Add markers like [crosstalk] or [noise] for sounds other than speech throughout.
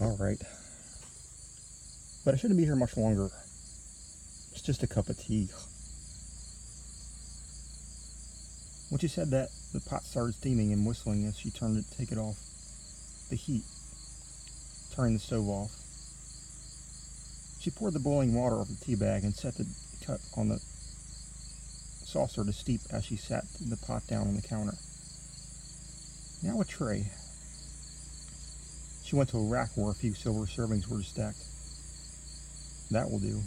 All right. But I shouldn't be here much longer. It's just a cup of tea. When she said that, the pot started steaming and whistling as she turned to take it off. The heat, turning the stove off. She poured the boiling water over the tea bag and set the cup on the saucer to steep as she sat the pot down on the counter. Now a tray. Went to a rack where a few silver servings were stacked. That will do.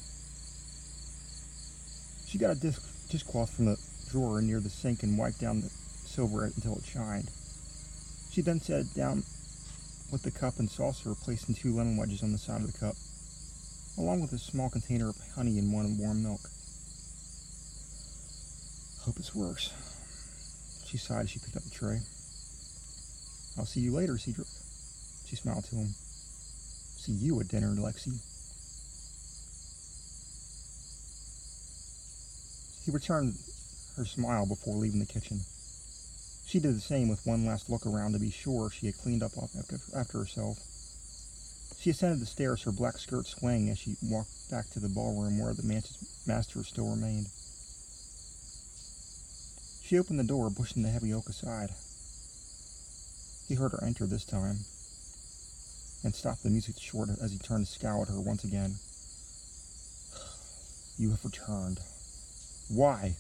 She got a disc, dishcloth from the drawer near the sink and wiped down the silver until it shined. She then sat down with the cup and saucer placed in two lemon wedges on the side of the cup, along with a small container of honey and one of warm milk. Hope this works. She sighed as she picked up the tray. I'll see you later, Cedric. She smiled to him. See you at dinner, Lexi. He returned her smile before leaving the kitchen. She did the same with one last look around to be sure she had cleaned up after, after herself. She ascended the stairs, her black skirt swaying as she walked back to the ballroom where the master still remained. She opened the door, pushing the heavy oak aside. He heard her enter this time, and stopped the music short as he turned to scowl at her once again. You have returned. Why?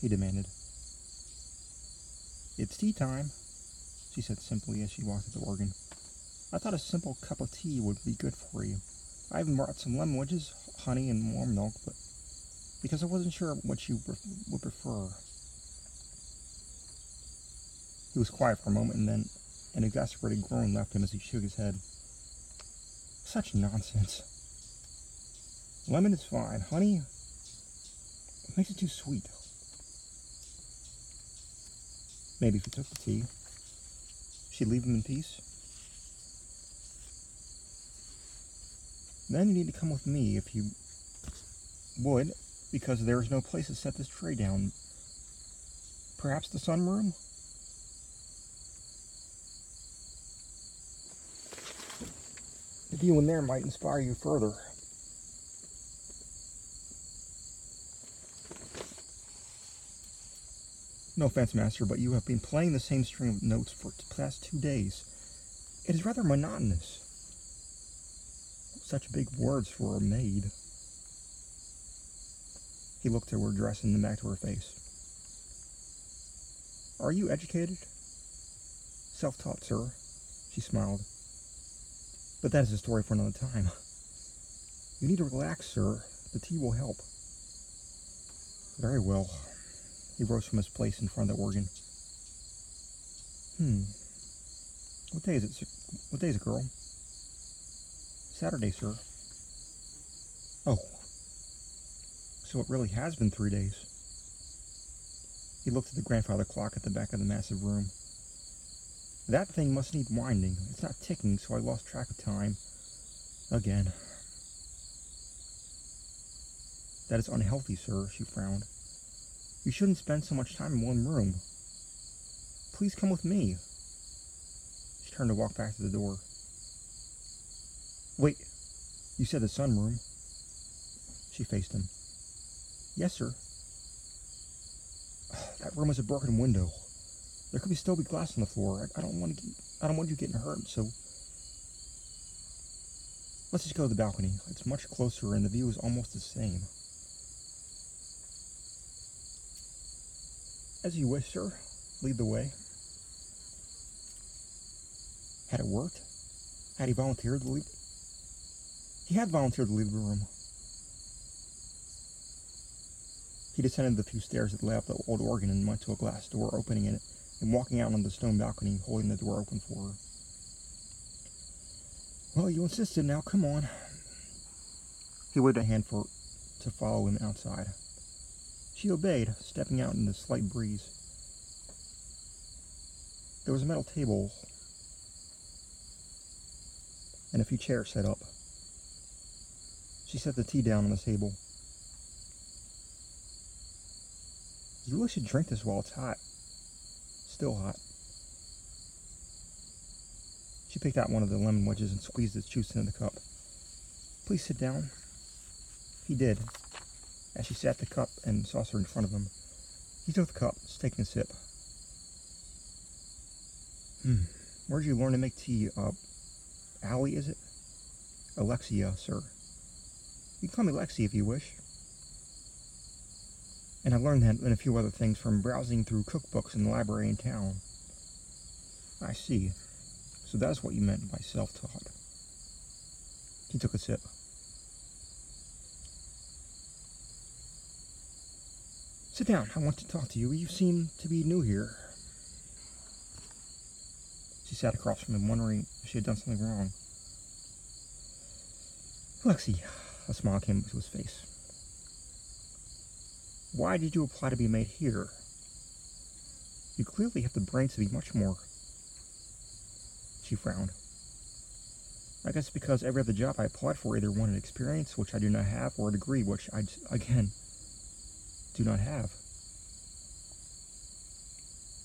he demanded. It's tea time, she said simply as she walked to the organ. I thought a simple cup of tea would be good for you. I even brought some lemon wedges, honey, and warm milk, but because I wasn't sure what you would prefer. He was quiet for a moment, and then an exasperated groan left him as he shook his head. Such nonsense. Lemon is fine. Honey it makes it too sweet. Maybe if you took the tea, she'd leave him in peace. Then you need to come with me if you would, because there is no place to set this tray down. Perhaps the sunroom? The view in there might inspire you further. No offense, Master, but you have been playing the same string of notes for the past two days. It is rather monotonous. Such big words for a maid. He looked to her dress and then back to her face. Are you educated? Self-taught, sir. She smiled. But that is a story for another time. You need to relax, sir. The tea will help. Very well. He rose from his place in front of the organ. Hmm. What day is it? Sir? What day is it, girl? Saturday, sir. Oh. So it really has been three days. He looked at the grandfather clock at the back of the massive room. That thing must need winding. It's not ticking, so I lost track of time. Again. That is unhealthy, sir, she frowned. You shouldn't spend so much time in one room. Please come with me. She turned to walk back to the door. Wait, you said the sunroom. She faced him. Yes, sir. [sighs] That room has a broken window. There could be still be glass on the floor. I, I don't want to. I don't want you getting hurt. So let's just go to the balcony. It's much closer, and the view is almost the same. As you wish, sir. Lead the way. Had it worked? Had he volunteered to leave? He had volunteered to leave the room. He descended the few stairs that led up the old organ and went to a glass door, opening in it and walking out on the stone balcony, holding the door open for her. Well, you insisted. Now, come on. He waved a hand for to follow him outside. She obeyed, stepping out in the slight breeze. There was a metal table and a few chairs set up. She set the tea down on the table. You really should drink this while it's hot. Still hot. She picked out one of the lemon wedges and squeezed its juice into the cup. Please sit down. He did. As she sat the cup and saucer in front of him, he took the cup, taking a sip. Hmm. Where'd you learn to make tea? Uh, Allie, is it? Alexia, sir. You can call me Lexi if you wish. And I learned that and a few other things from browsing through cookbooks in the library in town. I see. So that's what you meant by self-taught. He took a sip. Sit down. I want to talk to you. You seem to be new here. She sat across from him, wondering if she had done something wrong. Lexi, a smile came to his face. Why did you apply to be maid here? You clearly have the brains to be much more. She frowned. I guess because every other job I applied for either wanted experience, which I do not have, or a degree, which I, again, do not have.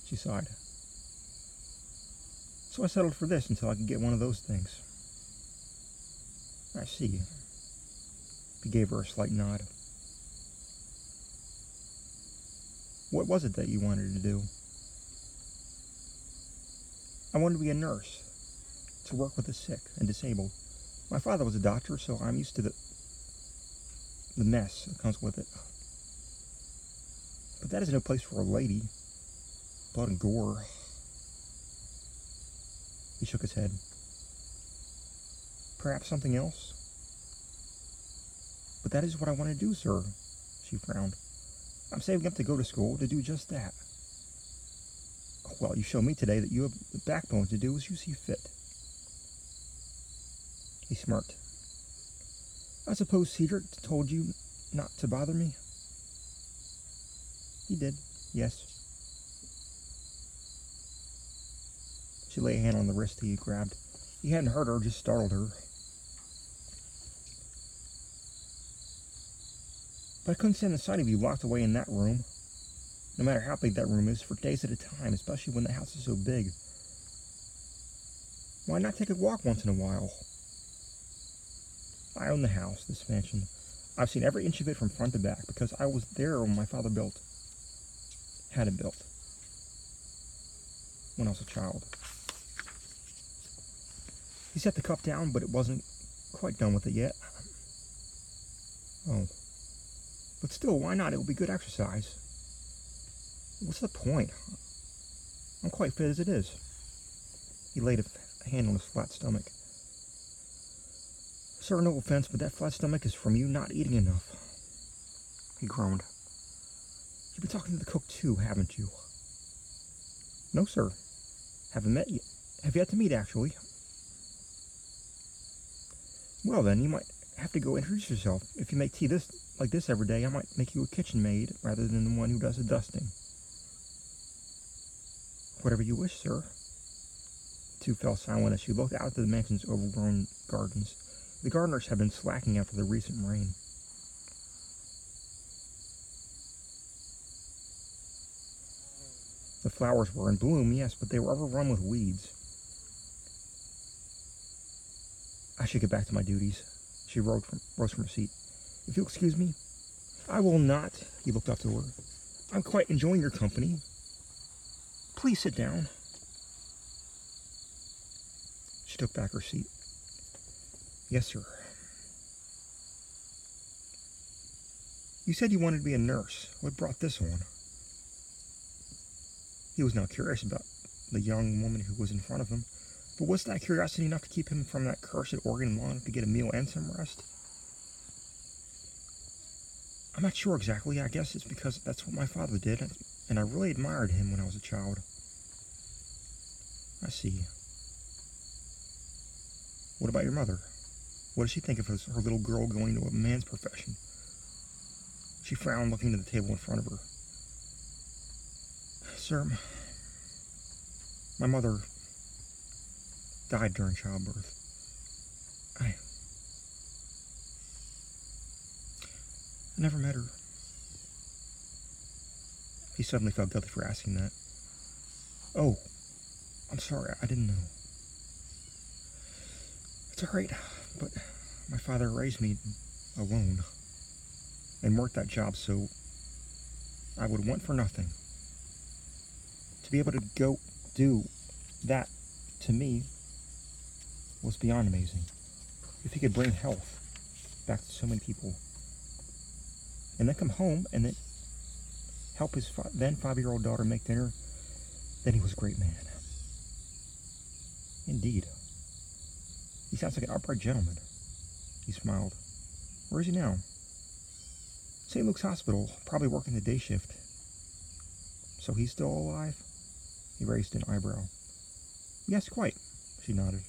She sighed. So I settled for this until I could get one of those things. I see. He gave her a slight nod. What was it that you wanted to do? I wanted to be a nurse, to work with the sick and disabled. My father was a doctor, so I'm used to the the mess that comes with it. But that is no place for a lady. Blood and gore. He shook his head. Perhaps something else? But that is what I want to do, sir, she frowned. I'm saving up to go to school to do just that. Well, you show me today that you have the backbone to do as you see fit. He smirked. I suppose Cedric told you not to bother me? He did, yes. She lay a hand on the wrist he had grabbed. He hadn't hurt her, just startled her. But I couldn't stand the sight of you locked away in that room. No matter how big that room is, for days at a time, especially when the house is so big. Why not take a walk once in a while? I own the house, this mansion. I've seen every inch of it from front to back because I was there when my father built, had it built, when I was a child. He set the cup down, but it wasn't quite done with it yet. Oh. But still, why not? It will be good exercise. What's the point? I'm quite fit as it is. He laid a hand on his flat stomach. Sir, no offense, but that flat stomach is from you not eating enough. He groaned. You've been talking to the cook too, haven't you? No, sir. Haven't met yet. Have yet to meet, actually. Well, then, you might have to go introduce yourself. If you make tea this like this every day, I might make you a kitchen maid rather than the one who does the dusting. Whatever you wish, sir. Two fell silent as she looked out at the mansion's overgrown gardens. The gardeners had been slacking after the recent rain. The flowers were in bloom, yes, but they were overrun with weeds. I should get back to my duties. She rose from, rose from her seat. If you'll excuse me, I will not. He looked up to her. I'm quite enjoying your company. Please sit down. She took back her seat. Yes, sir. You said you wanted to be a nurse. What brought this on? He was now curious about the young woman who was in front of him, but was that curiosity enough to keep him from that cursed organ long enough to get a meal and some rest? I'm not sure exactly. I guess it's because that's what my father did, and I really admired him when I was a child. I see. What about your mother? What does she think of her little girl going to a man's profession? She frowned, looking to the table in front of her. Sir, my mother died during childbirth. I I never met her. He suddenly felt guilty for asking that. Oh, I'm sorry, I didn't know. It's alright, but my father raised me alone and worked that job so I would want for nothing. To be able to go do that to me was beyond amazing. If he could bring health back to so many people and then come home and then help his fi- then five year old daughter make dinner, then he was a great man. Indeed. He sounds like an upright gentleman. He smiled. Where is he now? St. Luke's Hospital, probably working the day shift. So he's still alive? He raised an eyebrow. Yes, quite, she nodded.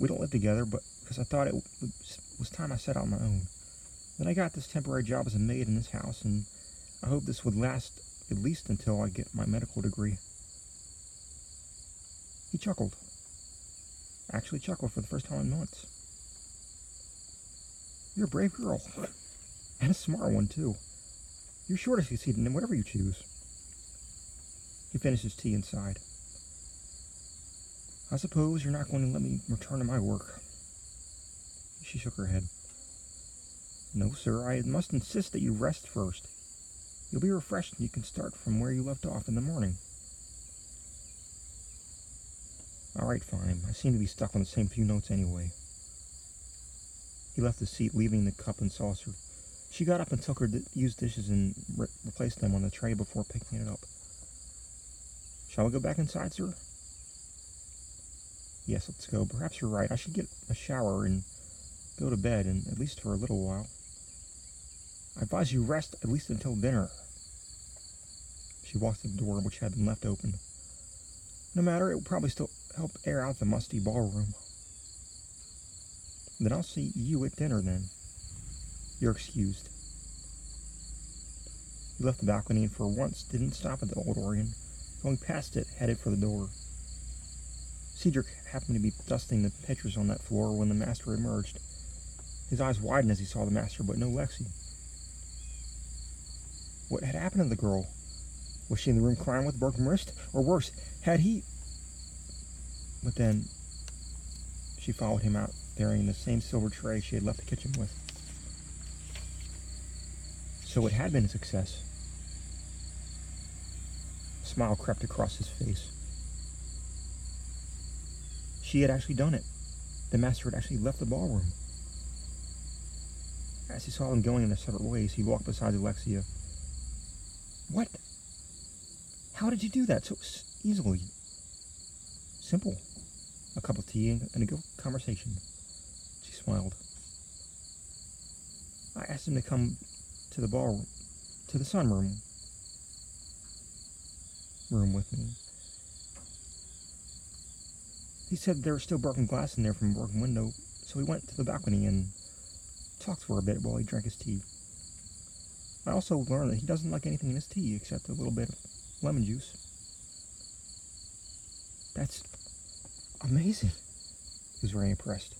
We don't live together, but because I thought it was time I set out on my own. Then I got this temporary job as a maid in this house, and I hope this would last at least until I get my medical degree. He chuckled. Actually chuckled for the first time in months. You're a brave girl. [laughs] And a smart one, too. You're sure to succeed in whatever you choose. He finished his tea and sighed. I suppose you're not going to let me return to my work. She shook her head. No, sir, I must insist that you rest first. You'll be refreshed and you can start from where you left off in the morning. All right, fine. I seem to be stuck on the same few notes anyway. He left the seat, leaving the cup and saucer. She got up and took her di- used dishes and re- replaced them on the tray before picking it up. Shall we go back inside, sir? Yes, let's go. Perhaps you're right. I should get a shower and go to bed, and at least for a little while. I advise you rest at least until dinner. She walked to the door, which had been left open. No matter, it will probably still help air out the musty ballroom. Then I'll see you at dinner then. You're excused. He left the balcony and for once didn't stop at the old organ. Going past it, headed for the door. Cedric happened to be dusting the pictures on that floor when the master emerged. His eyes widened as he saw the master, but no Lexi. What had happened to the girl? Was she in the room crying with broken wrist? Or worse, had he. But then she followed him out, carrying the same silver tray she had left the kitchen with. So it had been a success. A smile crept across his face. She had actually done it. The master had actually left the ballroom. As he saw them going in their separate ways, he walked beside Alexia. What? How did you do that so easily? Simple. A cup of tea and a good conversation. She smiled. I asked him to come to the ballroom, to the sunroom room with me. He said there was still broken glass in there from a broken window, so we went to the balcony and talked for a bit while he drank his tea. I also learned that he doesn't like anything in his tea except a little bit of lemon juice. That's amazing. He was very impressed.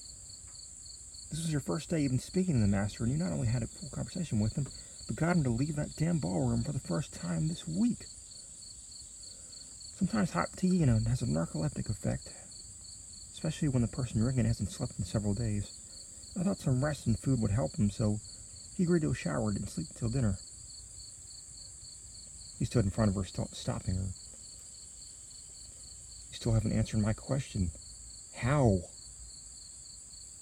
This was your first day even speaking to the master, and you not only had a full conversation with him, but got him to leave that damn ballroom for the first time this week. Sometimes hot tea, you know, has a narcoleptic effect, especially when the person drinking hasn't slept in several days. I thought some rest and food would help him, so he agreed to a shower and sleep until dinner. He stood in front of her, sto- stopping her. You still haven't answered my question. How?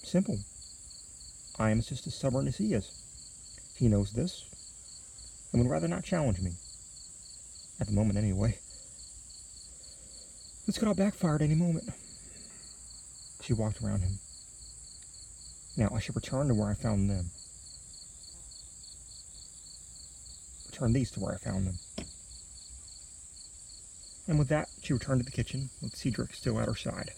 Simple. I am just as stubborn as he is. He knows this, and would rather not challenge me. At the moment, anyway. This could all backfire at any moment. She walked around him. Now, I should return to where I found them. Return these to where I found them. And with that, she returned to the kitchen, with Cedric still at her side.